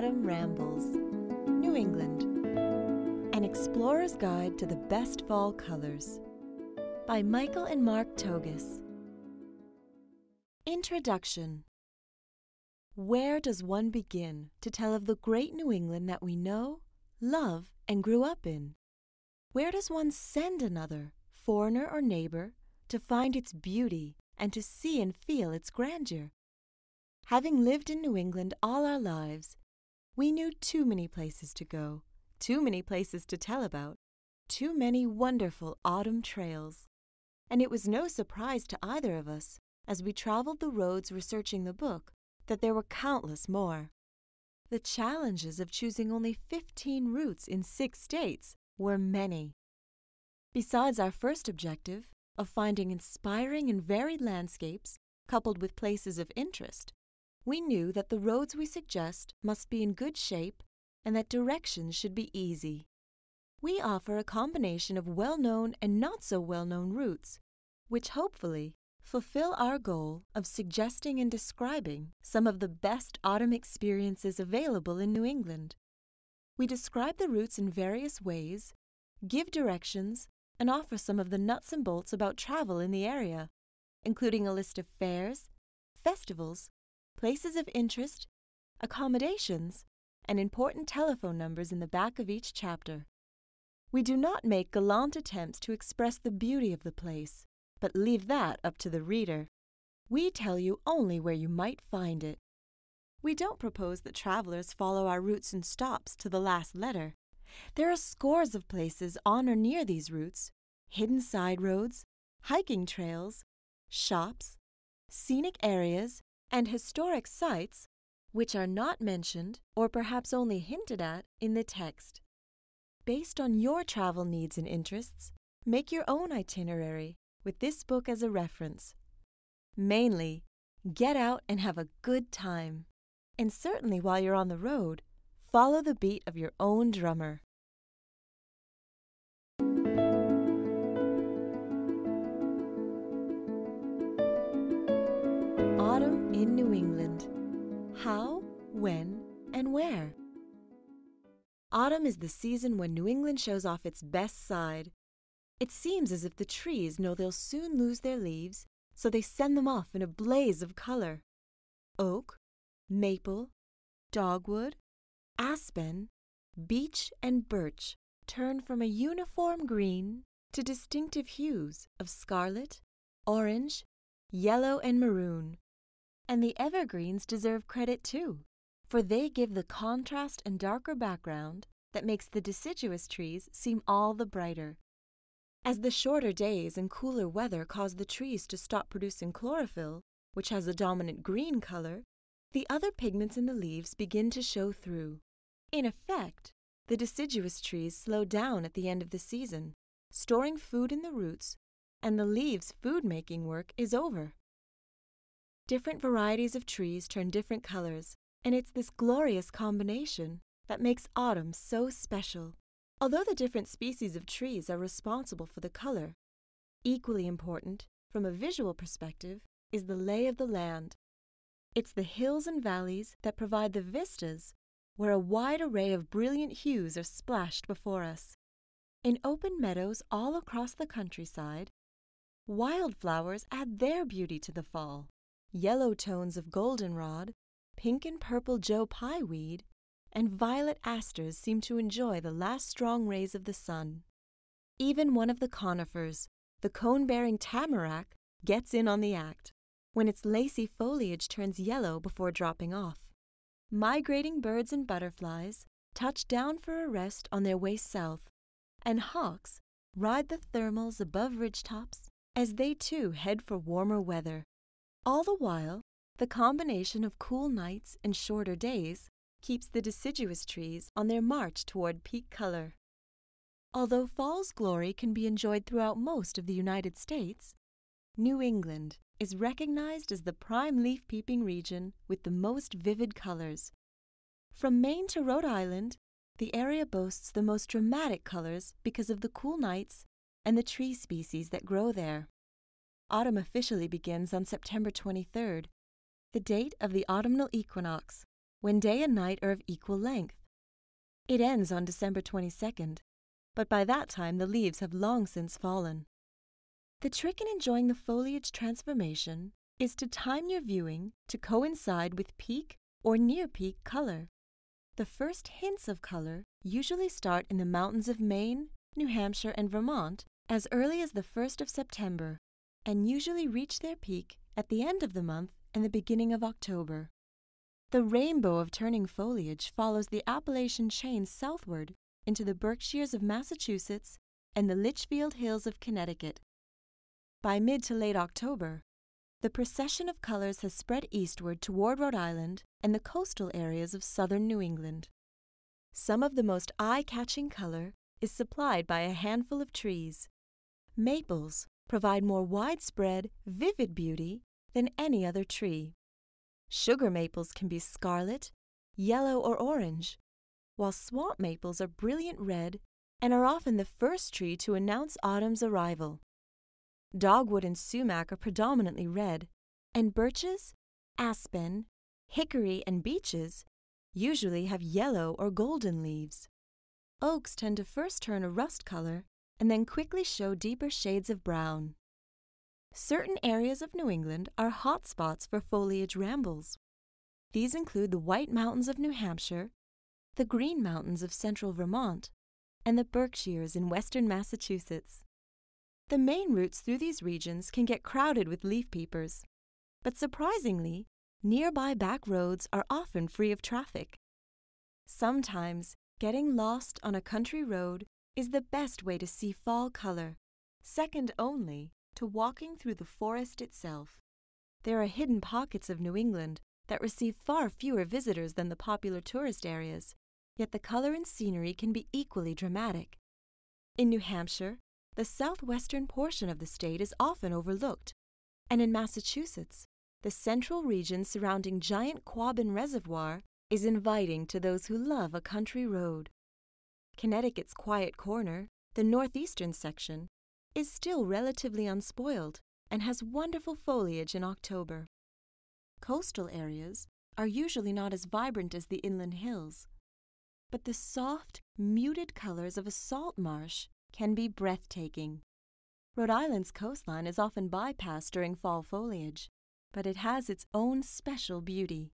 Autumn Rambles, New England. An Explorer's Guide to the Best Fall Colors by Michael and Mark Tougias. Introduction Where does one begin to tell of the great New England that we know, love, and grew up in? Where does one send another, foreigner or neighbor, to find its beauty and to see and feel its grandeur? Having lived in New England all our lives, we knew too many places to go, too many places to tell about, too many wonderful autumn trails. And it was no surprise to either of us, as we traveled the roads researching the book, that there were countless more. The challenges of choosing only 15 routes in six states were many. Besides our first objective of finding inspiring and varied landscapes coupled with places of interest, we knew that the roads we suggest must be in good shape and that directions should be easy. We offer a combination of well known and not so well known routes, which hopefully fulfill our goal of suggesting and describing some of the best autumn experiences available in New England. We describe the routes in various ways give directions, and offer some of the nuts and bolts about travel in the area, including a list of fairs, festivals, places of interest, accommodations, and important telephone numbers in the back of each chapter. We do not make gallant attempts to express the beauty of the place, but leave that up to the reader. We tell you only where you might find it. We don't propose that travelers follow our routes and stops to the last letter. There are scores of places on or near these routes hidden side roads, hiking trails, shops, scenic areas, and historic sites which are not mentioned or perhaps only hinted at in the text. Based on your travel needs and interests, make your own itinerary with this book as a reference. Mainly, get out and have a good time. And certainly while you're on the road, Follow the beat of your own drummer. How, when, and where? Autumn is the season when New England shows off its best side. It seems as if the trees know they'll soon lose their leaves, so they send them off in a blaze of color. Oak, maple, dogwood, aspen, beech, and birch turn from a uniform green to distinctive hues of scarlet, orange, yellow, and maroon. And the evergreens deserve credit too, for they give the contrast and darker background that makes the deciduous trees seem all the brighter. As the shorter days and cooler weather cause the trees to stop producing chlorophyll, which has a dominant green color, the other pigments in the leaves begin to show through. In effect, the deciduous trees slow down at the end of the season, storing food in the roots, and the leaves' food making work is over. Different varieties of trees turn different colors, and it's this glorious combination that makes autumn so special. Although the different species of trees are responsible for the color, equally important, from a visual perspective, is the lay of the land. It's the hills and valleys that provide the vistas where a wide array of brilliant hues are splashed before us. In open meadows all across the countryside, wildflowers add their beauty to the fall. Yellow tones of goldenrod, pink and purple Joe Pye weed, and violet asters seem to enjoy the last strong rays of the sun. Even one of the conifers, the cone bearing tamarack, gets in on the act when its lacy foliage turns yellow before dropping off migrating birds and butterflies touch down for a rest on their way south, and hawks ride the thermals above ridgetops as they too head for warmer weather. All the while, the combination of cool nights and shorter days keeps the deciduous trees on their march toward peak color. Although fall's glory can be enjoyed throughout most of the United States, New England is recognized as the prime leaf peeping region with the most vivid colors. From Maine to Rhode Island, the area boasts the most dramatic colors because of the cool nights and the tree species that grow there. Autumn officially begins on September 23rd, the date of the autumnal equinox, when day and night are of equal length. It ends on December 22nd, but by that time the leaves have long since fallen. The trick in enjoying the foliage transformation is to time your viewing to coincide with peak or near peak color. The first hints of color usually start in the mountains of Maine, New Hampshire, and Vermont as early as the 1st of September and usually reach their peak at the end of the month and the beginning of October. The rainbow of turning foliage follows the Appalachian chain southward into the Berkshires of Massachusetts and the Litchfield Hills of Connecticut. By mid to late October, the procession of colors has spread eastward toward Rhode Island and the coastal areas of southern New England. Some of the most eye catching color is supplied by a handful of trees. Maples provide more widespread, vivid beauty than any other tree. Sugar maples can be scarlet, yellow, or orange, while swamp maples are brilliant red and are often the first tree to announce autumn's arrival. Dogwood and sumac are predominantly red, and birches, aspen, hickory, and beeches usually have yellow or golden leaves. Oaks tend to first turn a rust color and then quickly show deeper shades of brown. Certain areas of New England are hot spots for foliage rambles. These include the White Mountains of New Hampshire, the Green Mountains of central Vermont, and the Berkshires in western Massachusetts. The main routes through these regions can get crowded with leaf peepers, but surprisingly, nearby back roads are often free of traffic. Sometimes, getting lost on a country road is the best way to see fall color, second only to walking through the forest itself. There are hidden pockets of New England that receive far fewer visitors than the popular tourist areas, yet the color and scenery can be equally dramatic. In New Hampshire, the southwestern portion of the state is often overlooked, and in Massachusetts, the central region surrounding giant Quabbin Reservoir is inviting to those who love a country road. Connecticut's quiet corner, the northeastern section, is still relatively unspoiled and has wonderful foliage in October. Coastal areas are usually not as vibrant as the inland hills, but the soft, muted colors of a salt marsh can be breathtaking. Rhode Island's coastline is often bypassed during fall foliage, but it has its own special beauty.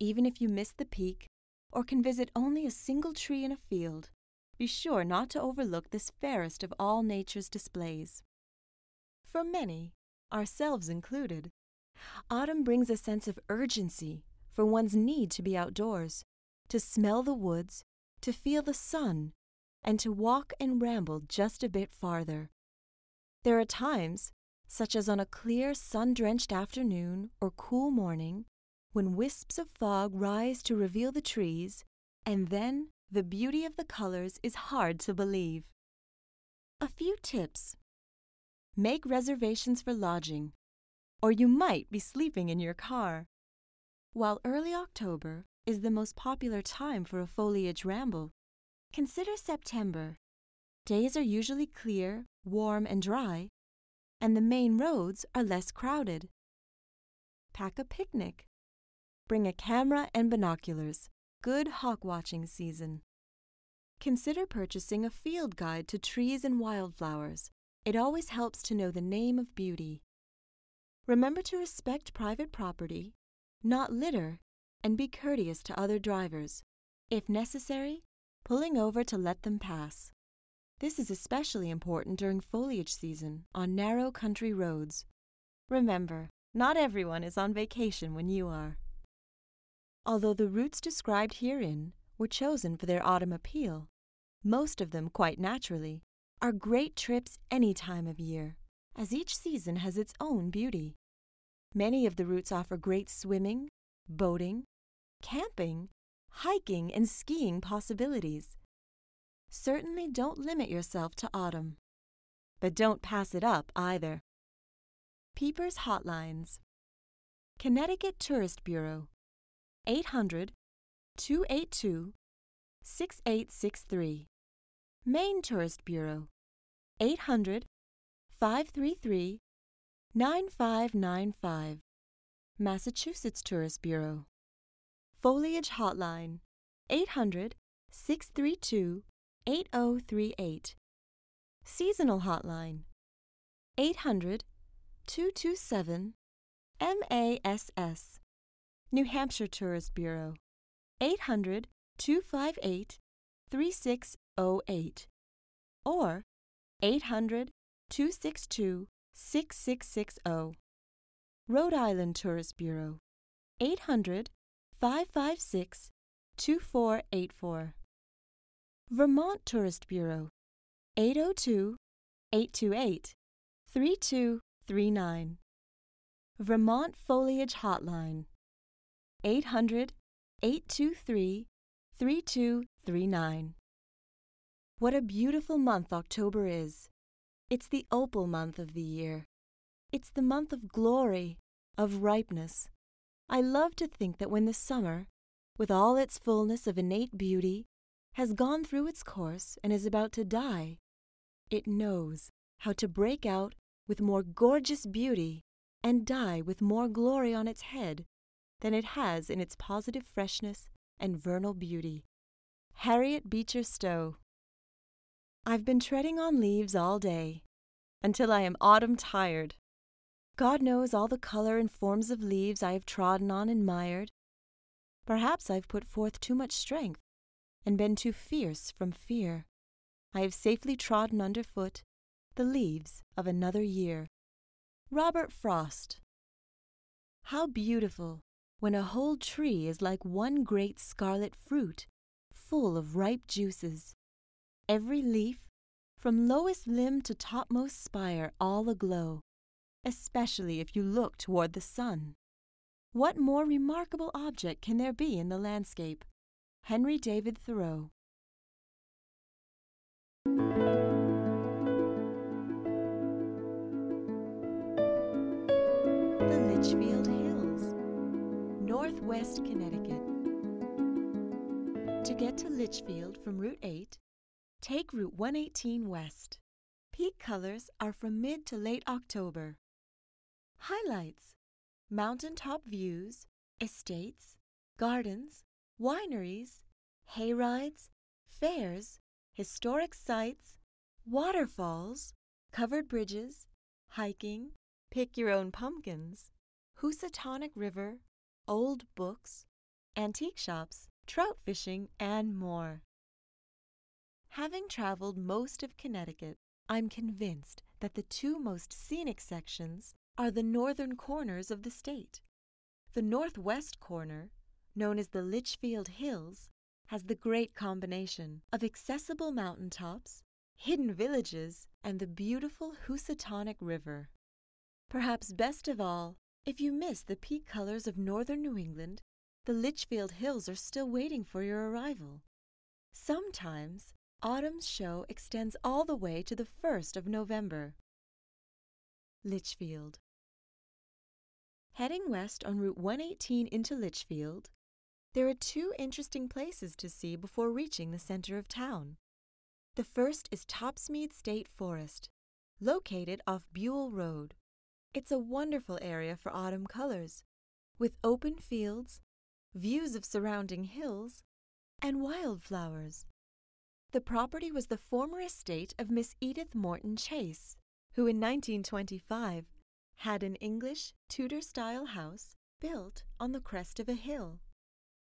Even if you miss the peak or can visit only a single tree in a field, be sure not to overlook this fairest of all nature's displays. For many, ourselves included, autumn brings a sense of urgency for one's need to be outdoors, to smell the woods, to feel the sun, and to walk and ramble just a bit farther. There are times, such as on a clear, sun drenched afternoon or cool morning, when wisps of fog rise to reveal the trees, and then the beauty of the colors is hard to believe. A few tips Make reservations for lodging, or you might be sleeping in your car. While early October is the most popular time for a foliage ramble, Consider September. Days are usually clear, warm, and dry, and the main roads are less crowded. Pack a picnic. Bring a camera and binoculars. Good hawk watching season. Consider purchasing a field guide to trees and wildflowers. It always helps to know the name of beauty. Remember to respect private property, not litter, and be courteous to other drivers. If necessary, pulling over to let them pass. This is especially important during foliage season on narrow country roads. Remember, not everyone is on vacation when you are. Although the routes described herein were chosen for their autumn appeal, most of them, quite naturally, are great trips any time of year, as each season has its own beauty. Many of the routes offer great swimming, boating, camping, hiking, and skiing possibilities. Certainly don't limit yourself to autumn. But don't pass it up either. Peepers Hotlines Connecticut Tourist Bureau 800 282 6863 Maine Tourist Bureau 800 533 9595 Massachusetts Tourist Bureau Foliage Hotline 800 632 8038. Seasonal Hotline 800 227 MASS. New Hampshire Tourist Bureau 800 258 3608 or 800 262 6660. Rhode Island Tourist Bureau 800 556 2484. Vermont Tourist Bureau 802 828 3239. Vermont Foliage Hotline 800 823 3239. What a beautiful month October is! It's the opal month of the year. It's the month of glory, of ripeness. I love to think that when the summer, with all its fullness of innate beauty, has gone through its course and is about to die, it knows how to break out with more gorgeous beauty and die with more glory on its head than it has in its positive freshness and vernal beauty. Harriet Beecher Stowe. I've been treading on leaves all day, until I am autumn tired. God knows all the color and forms of leaves I have trodden on and mired. Perhaps I've put forth too much strength, and been too fierce from fear. I have safely trodden underfoot the leaves of another year. Robert Frost. How beautiful when a whole tree is like one great scarlet fruit, full of ripe juices. Every leaf, from lowest limb to topmost spire, all aglow, especially if you look toward the sun. What more remarkable object can there be in the landscape? Henry David Thoreau. The Litchfield Northwest Connecticut. To get to Litchfield from Route 8, take Route 118 west. Peak colors are from mid to late October. Highlights Mountaintop views, estates, gardens, wineries, hayrides, fairs, historic sites, waterfalls, covered bridges, hiking, pick your own pumpkins, Housatonic River, old books, antique shops, trout fishing, and more. Having traveled most of Connecticut, I'm convinced that the two most scenic sections are the northern corners of the state. The northwest corner, known as the Litchfield Hills, has the great combination of accessible mountaintops, hidden villages, and the beautiful Housatonic River. Perhaps best of all, if you miss the peak colors of northern New England, the Litchfield Hills are still waiting for your arrival. Sometimes, autumn's show extends all the way to the 1st of November. Litchfield. Heading west on Route 118 into Litchfield, there are two interesting places to see before reaching the center of town. The first is Topsmead State Forest, located off Buell Road. It's a wonderful area for autumn colors, with open fields, views of surrounding hills, and wildflowers. The property was the former estate of Miss Edith Morton Chase, who in 1925 had an English Tudor style house built on the crest of a hill.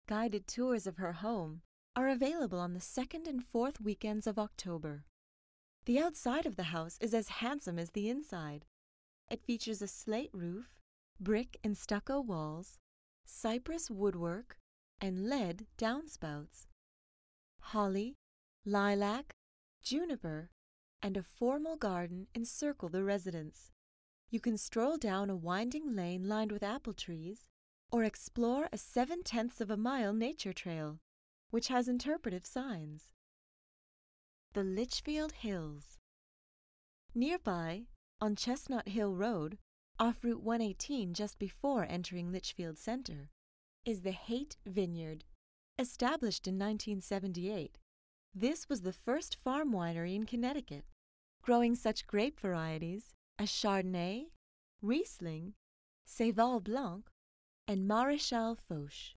Guided tours of her home are available on the second and fourth weekends of October. The outside of the house is as handsome as the inside. It features a slate roof, brick and stucco walls, cypress woodwork, and lead downspouts. Holly, lilac, juniper, and a formal garden encircle the residence. You can stroll down a winding lane lined with apple trees or explore a seven tenths of a mile nature trail, which has interpretive signs. The Litchfield Hills. Nearby, on Chestnut Hill Road, off Route 118 just before entering Litchfield Center, is the Haight Vineyard. Established in 1978, this was the first farm winery in Connecticut, growing such grape varieties as Chardonnay, Riesling, Seyval Blanc, and Maréchal Foch.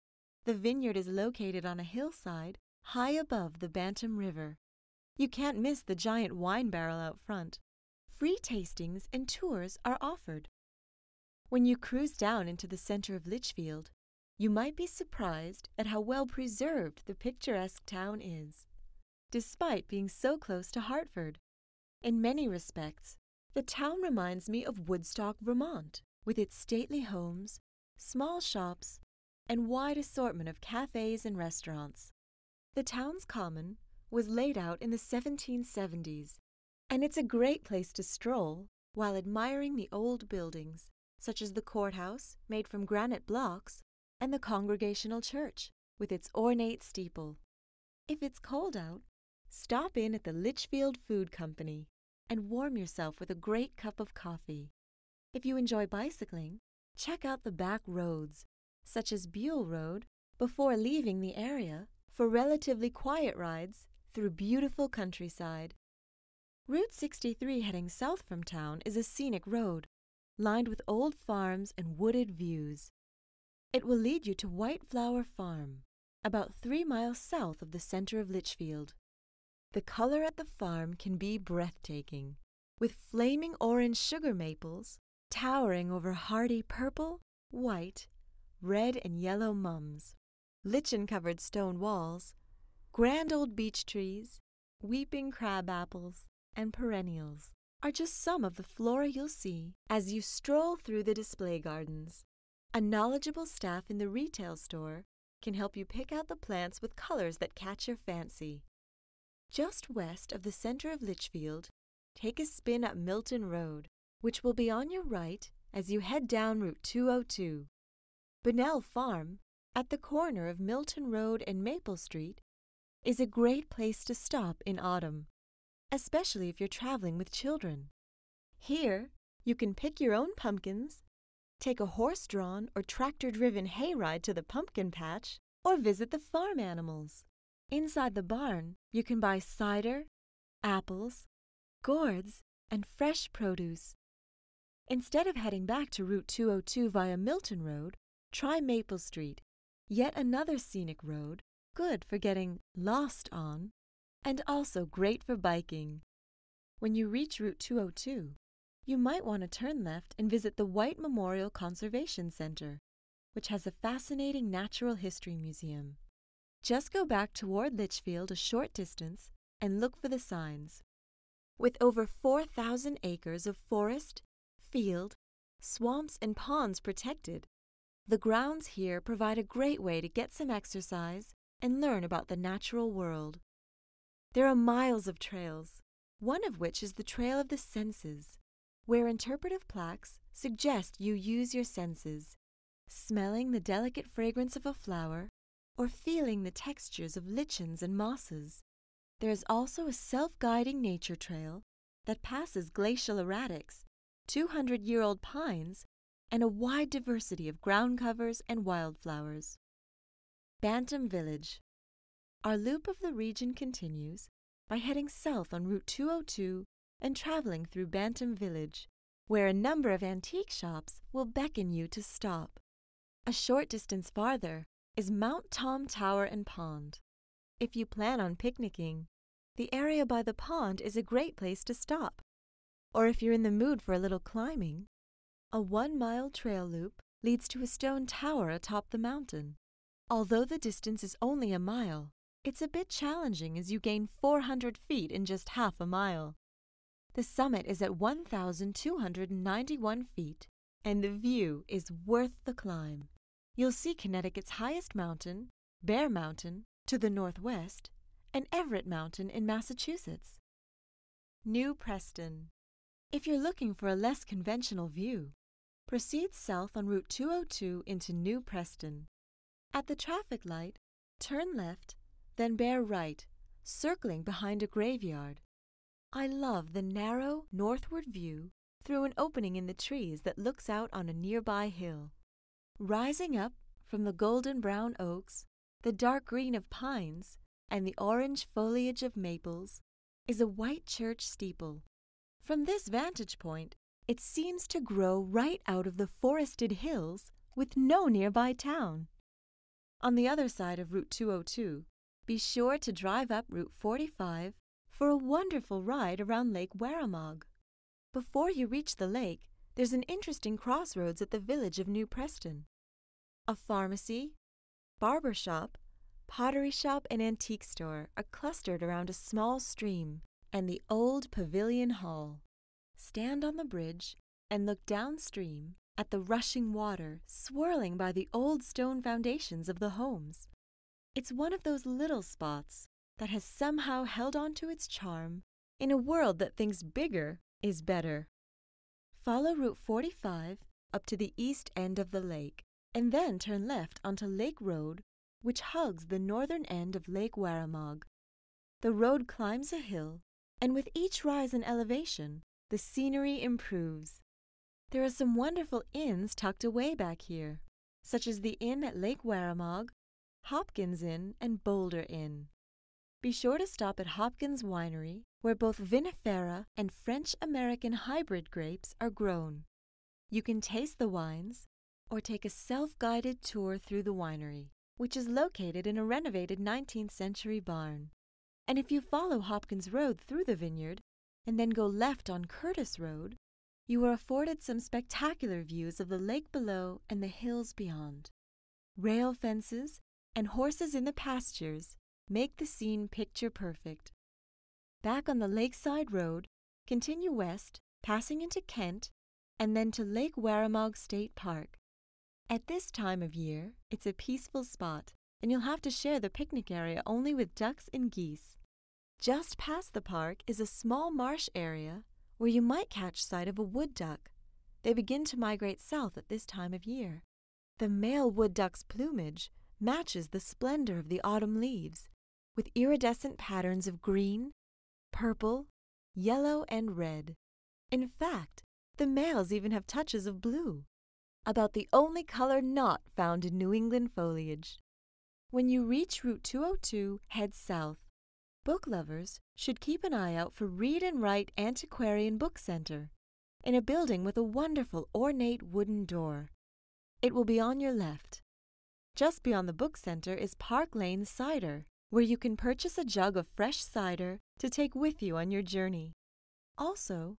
The vineyard is located on a hillside high above the Bantam River. You can't miss the giant wine barrel out front. Free tastings and tours are offered. When you cruise down into the center of Litchfield, you might be surprised at how well preserved the picturesque town is, despite being so close to Hartford. In many respects, the town reminds me of Woodstock, Vermont, with its stately homes, small shops, and wide assortment of cafes and restaurants. The town's common was laid out in the 1770s, and it's a great place to stroll while admiring the old buildings, such as the courthouse, made from granite blocks, and the Congregational Church, with its ornate steeple. If it's cold out, stop in at the Litchfield Food Company and warm yourself with a great cup of coffee. If you enjoy bicycling, check out the back roads, such as Buell Road, before leaving the area for relatively quiet rides through beautiful countryside. Route 63 heading south from town is a scenic road, lined with old farms and wooded views. It will lead you to White Flower Farm, about three miles south of the center of Litchfield. The color at the farm can be breathtaking, with flaming orange sugar maples towering over hardy purple, white, red, and yellow mums, lichen covered stone walls, grand old beech trees, weeping crab apples, and perennials are just some of the flora you'll see as you stroll through the display gardens. A knowledgeable staff in the retail store can help you pick out the plants with colors that catch your fancy. Just west of the center of Litchfield, take a spin up Milton Road, which will be on your right as you head down Route 202. Bunnell Farm, at the corner of Milton Road and Maple Street, is a great place to stop in autumn, especially if you're traveling with children. Here, you can pick your own pumpkins, take a horse drawn or tractor driven hayride to the pumpkin patch, or visit the farm animals. Inside the barn, you can buy cider, apples, gourds, and fresh produce. Instead of heading back to Route 202 via Milton Road, try Maple Street, yet another scenic road, good for getting lost on, and also great for biking. When you reach Route 202, you might want to turn left and visit the White Memorial Conservation Center, which has a fascinating natural history museum. Just go back toward Litchfield a short distance and look for the signs. With over 4,000 acres of forest, field, swamps, and ponds protected, the grounds here provide a great way to get some exercise and learn about the natural world. There are miles of trails, one of which is the Trail of the Senses, where interpretive plaques suggest you use your senses, smelling the delicate fragrance of a flower or feeling the textures of lichens and mosses. There is also a self guiding nature trail that passes glacial erratics, 200 year old pines, and a wide diversity of ground covers and wildflowers. Bantam Village. Our loop of the region continues by heading south on Route 202 and traveling through Bantam Village, where a number of antique shops will beckon you to stop. A short distance farther, is Mount Tom Tower and Pond. If you plan on picnicking, the area by the pond is a great place to stop. Or if you're in the mood for a little climbing, a one mile trail loop leads to a stone tower atop the mountain. Although the distance is only a mile, it's a bit challenging as you gain 400 feet in just half a mile. The summit is at 1,291 feet, and the view is worth the climb you'll see Connecticut's highest mountain, Bear Mountain, to the northwest, and Everett Mountain in Massachusetts. New Preston. If you're looking for a less conventional view, proceed south on Route 202 into New Preston. At the traffic light, turn left, then bear right, circling behind a graveyard. I love the narrow northward view through an opening in the trees that looks out on a nearby hill. Rising up from the golden brown oaks, the dark green of pines, and the orange foliage of maples, is a white church steeple. From this vantage point, it seems to grow right out of the forested hills with no nearby town. on the other side of Route 202. Be sure to drive up Route 45 for a wonderful ride around Lake Waramaug. Before you reach the lake, there's an interesting crossroads at the village of New Preston. A pharmacy, barber shop, pottery shop, and antique store are clustered around a small stream and the old Pavilion Hall. Stand on the bridge and look downstream at the rushing water swirling by the old stone foundations of the homes. It's one of those little spots that has somehow held on to its charm in a world that thinks bigger is better. Follow Route 45 up to the east end of the lake, and then turn left onto Lake Road, which hugs the northern end of Lake Waramaug. The road climbs a hill, and with each rise in elevation, the scenery improves. There are some wonderful inns tucked away back here, such as the Inn at Lake Waramaug, Hopkins Inn, and Boulder Inn. Be sure to stop at Hopkins Winery, where both vinifera and French American hybrid grapes are grown. You can taste the wines or take a self guided tour through the winery, which is located in a renovated 19th century barn. And if you follow Hopkins Road through the vineyard and then go left on Curtis Road, you are afforded some spectacular views of the lake below and the hills beyond. Rail fences and horses in the pastures make the scene picture perfect. Back on the lakeside road, continue west, passing into Kent, and then to Lake Waramaug State Park. At this time of year, it's a peaceful spot, and you'll have to share the picnic area only with ducks and geese. Just past the park is a small marsh area where you might catch sight of a wood duck. They begin to migrate south at this time of year. The male wood duck's plumage matches the splendor of the autumn leaves, with iridescent patterns of green, purple, yellow, and red. In fact, the males even have touches of blue, about the only color not found in New England foliage. When you reach Route 202, head south. Book lovers should keep an eye out for Read and Write Antiquarian Book Center in a building with a wonderful ornate wooden door. It will be on your left. Just beyond the book center is Park Lane Cider, where you can purchase a jug of fresh cider to take with you on your journey. Also,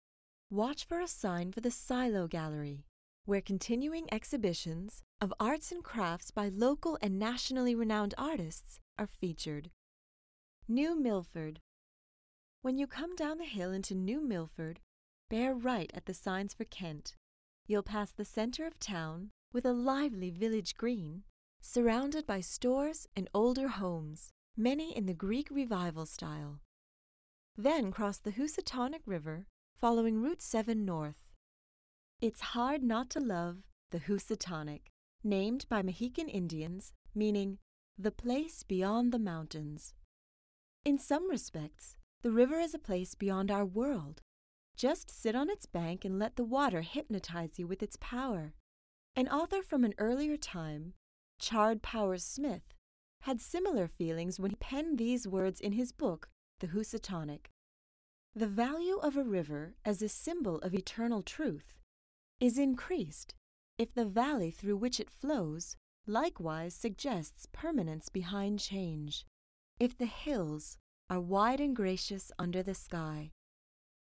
watch for a sign for the Silo Gallery, where continuing exhibitions of arts and crafts by local and nationally renowned artists are featured. New Milford. When you come down the hill into New Milford, bear right at the signs for Kent. You'll pass the center of town with a lively village green, surrounded by stores and older homes many in the Greek Revival style. Then cross the Housatonic River, following Route 7 north. It's hard not to love the Housatonic, named by Mohican Indians, meaning the place beyond the mountains. In some respects, the river is a place beyond our world. Just sit on its bank and let the water hypnotize you with its power. An author from an earlier time, Chard Powers Smith, had similar feelings when he penned these words in his book, The Housatonic. The value of a river as a symbol of eternal truth is increased if the valley through which it flows likewise suggests permanence behind change, if the hills are wide and gracious under the sky.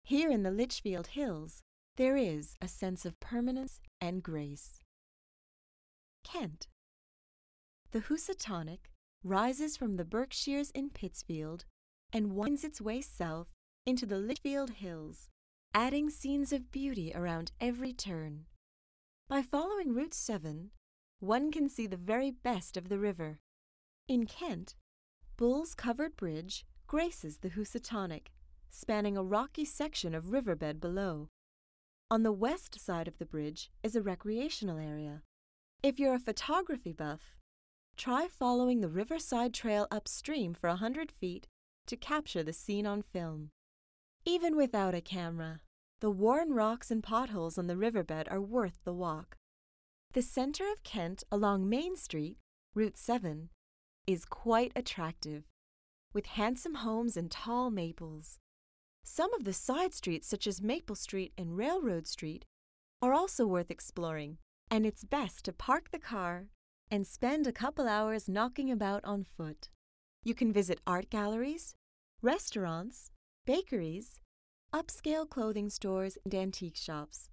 Here in the Litchfield Hills, there is a sense of permanence and grace. Kent. The Housatonic rises from the Berkshires in Pittsfield and winds its way south into the Litchfield Hills, adding scenes of beauty around every turn. By following Route 7, one can see the very best of the river. In Kent, Bull's Covered Bridge graces the Housatonic, spanning a rocky section of riverbed below. On the west side of the bridge is a recreational area. If you're a photography buff, Try following the Riverside Trail upstream for a hundred feet to capture the scene on film. Even without a camera, the worn rocks and potholes on the riverbed are worth the walk. The center of Kent along Main Street, Route 7, is quite attractive, with handsome homes and tall maples. Some of the side streets, such as Maple Street and Railroad Street, are also worth exploring, and it's best to park the car and spend a couple hours knocking about on foot. You can visit art galleries, restaurants, bakeries, upscale clothing stores, and antique shops.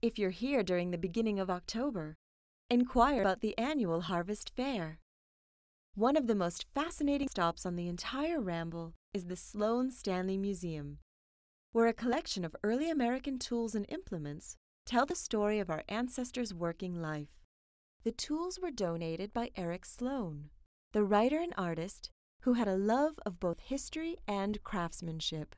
If you're here during the beginning of October, inquire about the annual Harvest Fair. One of the most fascinating stops on the entire ramble is the Sloane Stanley Museum, where a collection of early American tools and implements tell the story of our ancestors' working life. The tools were donated by Eric Sloane, the writer and artist who had a love of both history and craftsmanship.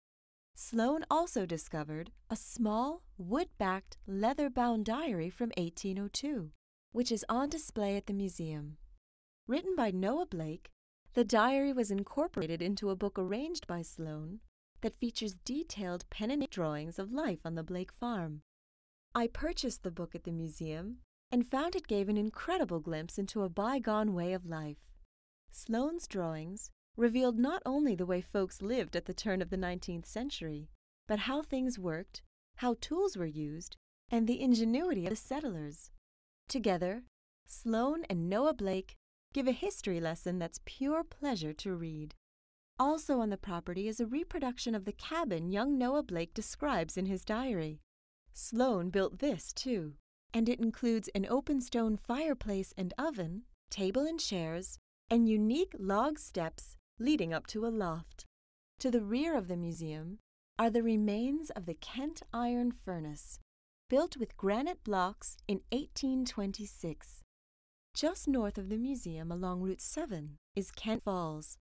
Sloane also discovered a small, wood backed, leather bound diary from 1802, which is on display at the museum. Written by Noah Blake, the diary was incorporated into a book arranged by Sloane that features detailed pen and ink drawings of life on the Blake farm. I purchased the book at the museum and found it gave an incredible glimpse into a bygone way of life. Sloane's drawings revealed not only the way folks lived at the turn of the 19th century, but how things worked, how tools were used, and the ingenuity of the settlers. Together, Sloane and Noah Blake give a history lesson that's pure pleasure to read. Also on the property is a reproduction of the cabin young Noah Blake describes in his diary. Sloane built this, too, and it includes an open stone fireplace and oven, table and chairs, and unique log steps leading up to a loft. To the rear of the museum are the remains of the Kent Iron Furnace, built with granite blocks in 1826. Just north of the museum along Route 7 is Kent Falls.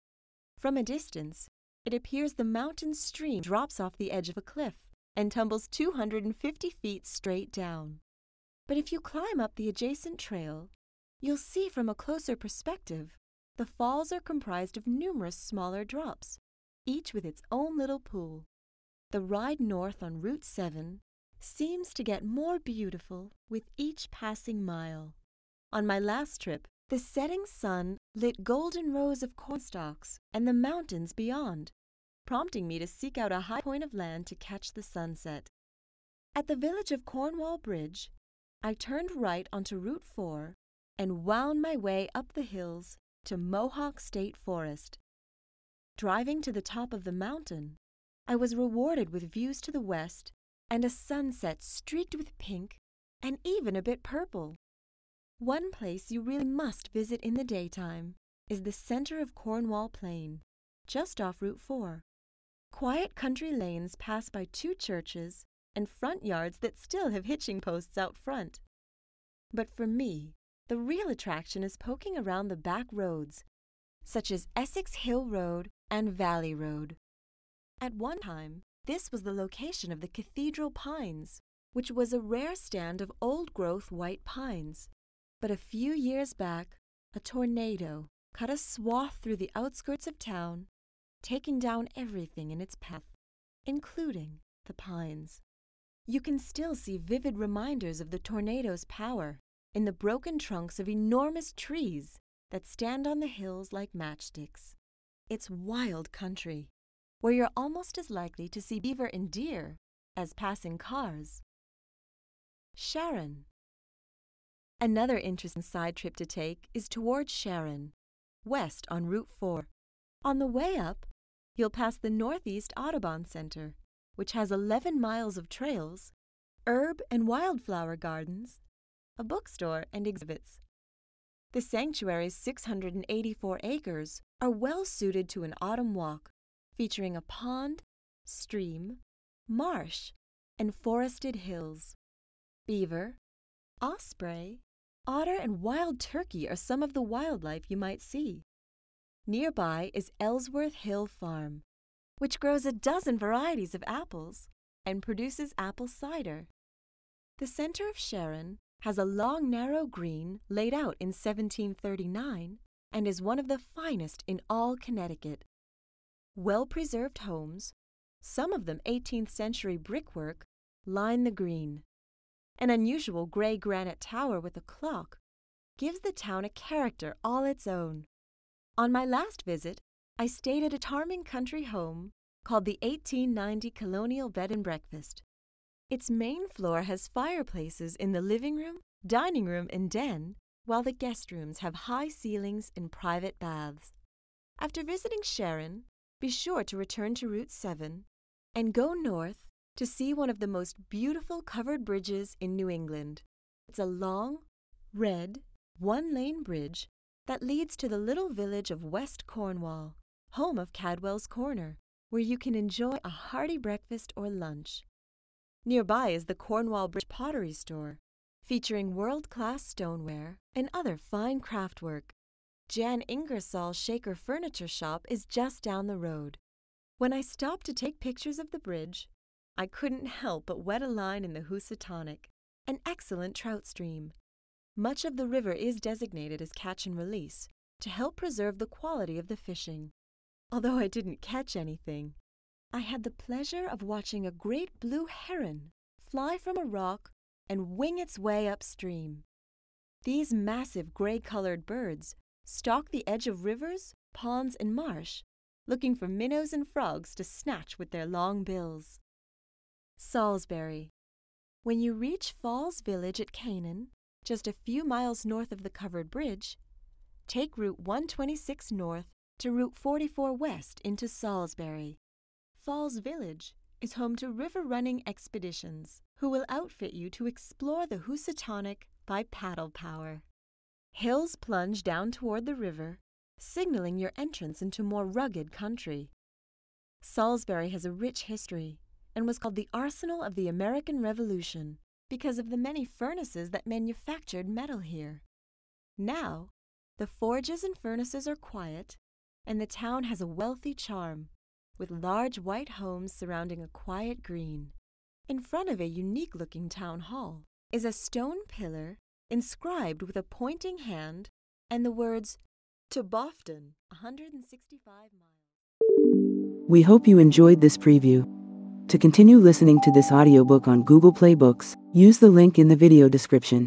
From a distance, it appears the mountain stream drops off the edge of a cliff and tumbles 250 feet straight down. But if you climb up the adjacent trail, you'll see from a closer perspective the falls are comprised of numerous smaller drops, each with its own little pool. The ride north on Route 7 seems to get more beautiful with each passing mile. On my last trip, the setting sun lit golden rows of cornstalks and the mountains beyond, prompting me to seek out a high point of land to catch the sunset. At the village of Cornwall Bridge, I turned right onto Route 4 and wound my way up the hills to Mohawk State Forest. Driving to the top of the mountain, I was rewarded with views to the west and a sunset streaked with pink and even a bit purple. One place you really must visit in the daytime is the center of Cornwall Plain, just off Route 4. Quiet country lanes pass by two churches and front yards that still have hitching posts out front. But for me, the real attraction is poking around the back roads, such as Essex Hill Road and Valley Road. At one time, this was the location of the Cathedral Pines, which was a rare stand of old growth white pines. But a few years back, a tornado cut a swath through the outskirts of town, taking down everything in its path, including the pines. You can still see vivid reminders of the tornado's power in the broken trunks of enormous trees that stand on the hills like matchsticks. It's wild country, where you're almost as likely to see beaver and deer as passing cars. Sharon. Another interesting side trip to take is towards Sharon, west on Route 4. On the way up, you'll pass the Northeast Audubon Center, which has 11 miles of trails, herb and wildflower gardens, a bookstore, and exhibits. The sanctuary's 684 acres are well suited to an autumn walk, featuring a pond, stream, marsh, and forested hills. Beaver, osprey, otter, and wild turkey are some of the wildlife you might see. Nearby is Ellsworth Hill Farm, which grows a dozen varieties of apples and produces apple cider. The center of Sharon has a long, narrow green laid out in 1739 and is one of the finest in all Connecticut. Well preserved homes, some of them 18th century brickwork, line the green. An unusual gray granite tower with a clock gives the town a character all its own. On my last visit, I stayed at a charming country home called the 1890 Colonial Bed and Breakfast. Its main floor has fireplaces in the living room, dining room, and den, while the guest rooms have high ceilings and private baths. After visiting Sharon, be sure to return to Route 7 and go north to see one of the most beautiful covered bridges in New England. It's a long, red, one lane bridge that leads to the little village of West Cornwall, home of Cadwell's Corner, where you can enjoy a hearty breakfast or lunch. Nearby is the Cornwall Bridge Pottery Store, featuring world class stoneware and other fine craftwork. Jan Ingersoll's Shaker Furniture Shop is just down the road. When I stopped to take pictures of the bridge, I couldn't help but wet a line in the Housatonic, an excellent trout stream. Much of the river is designated as catch and release to help preserve the quality of the fishing. Although I didn't catch anything, I had the pleasure of watching a great blue heron fly from a rock and wing its way upstream. These massive gray colored birds stalk the edge of rivers, ponds, and marsh, looking for minnows and frogs to snatch with their long bills. Salisbury. When you reach Falls Village at Canaan, just a few miles north of the covered bridge, take Route 126 north to Route 44 west into Salisbury. Falls Village is home to river running expeditions who will outfit you to explore the Housatonic by paddle power. Hills plunge down toward the river, signaling your entrance into more rugged country. Salisbury has a rich history and was called the Arsenal of the American Revolution because of the many furnaces that manufactured metal here. Now, the forges and furnaces are quiet, and the town has a wealthy charm, with large white homes surrounding a quiet green. In front of a unique looking town hall is a stone pillar inscribed with a pointing hand and the words, To Bofton, 165 miles. We hope you enjoyed this preview. To continue listening to this audiobook on Google Play Books, use the link in the video description.